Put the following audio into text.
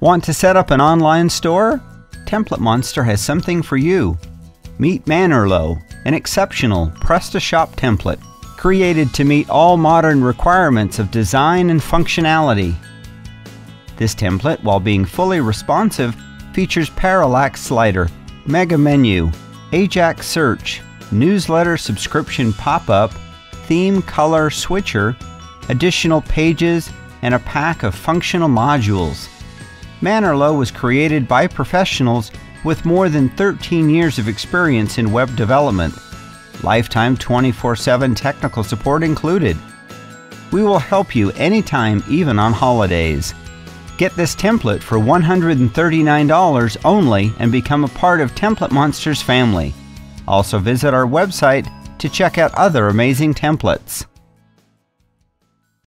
Want to set up an online store? Template Monster has something for you. Meet Mannerlo, an exceptional PrestaShop template created to meet all modern requirements of design and functionality. This template, while being fully responsive, features parallax slider, mega menu, Ajax search, newsletter subscription pop-up, theme color switcher, additional pages, and a pack of functional modules. Mannerlo was created by professionals with more than 13 years of experience in web development, lifetime 24 7 technical support included. We will help you anytime, even on holidays. Get this template for $139 only and become a part of Template Monsters family. Also visit our website to check out other amazing templates.